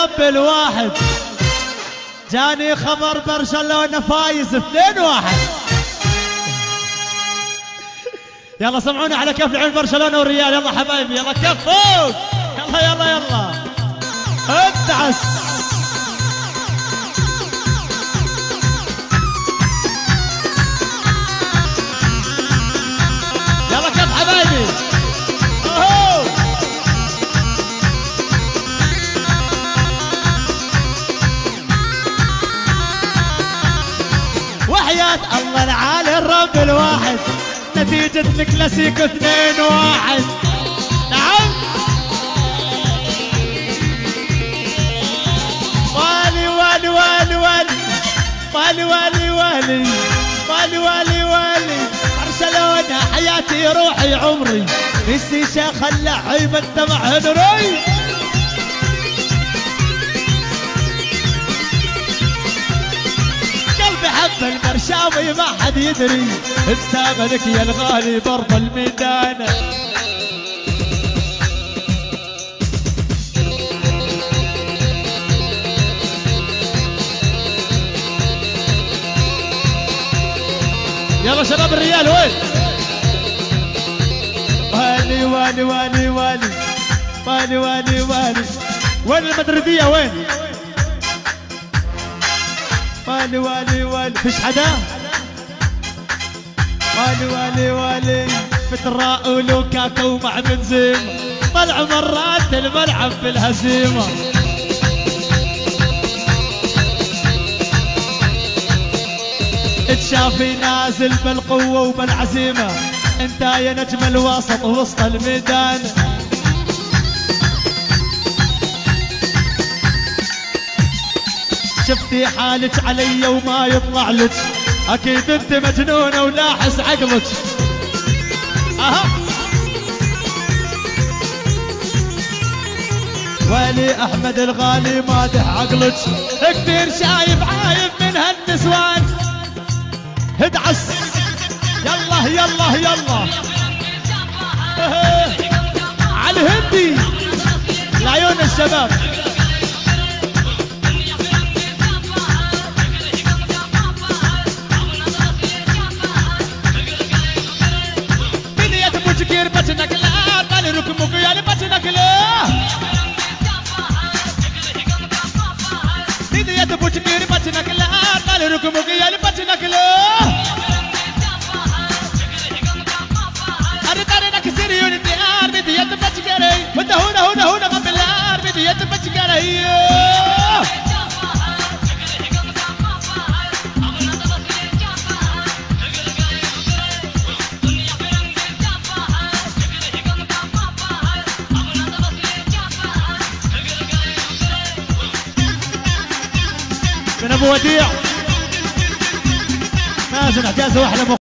قبل الواحد. جاني خبر برشلونة فايز 2 واحد. يلا سمعونا على كف لعيون برشلونة والريال. يلا حبايبي يلا كف. فوق يلا يلا يلا. ادعس الله العالي الرب الواحد. نتيجة الكلاسيكو اثنين واحد. نعم. والي والي والي والي. والي والي والي. والي والي والي. برشلونة حياتي روحي عمري. ميسي شيخ اللعيبة مع هنري البرشاوي ما حد يدري ملك يا الغالي برض الميدان. يلا شباب الريال وين؟ والي والي والي والي والي والي والي وين المدريدية وين؟ والي والي والي. فيش حدا. والي والي والي. فتراء ولوكاكو مع بنزيما طلع مرات الملعب في الهزيمة. تشافي نازل بالقوة وبالعزيمة. انت يا نجم الوسط وسط الميدان. شفتي حالك علي وما يطلع لك. أكيد أنت مجنونة ولاحس عقلك. أها. ولي أحمد الغالي مادح عقلك. كثير شايف عايب من هالنسوان. ادعس يلا يلا يلا. على الهندي. لعيون الشباب తాళాలు రుకుముకియాలి పచ్చి నకిలు أنا كسر يونتي أرمي دي يد بتجاري وده هنا هنا هنا ما بلا أرمي دي يد بتجاري من ابو وديع ناس ناس ناس واحدة مو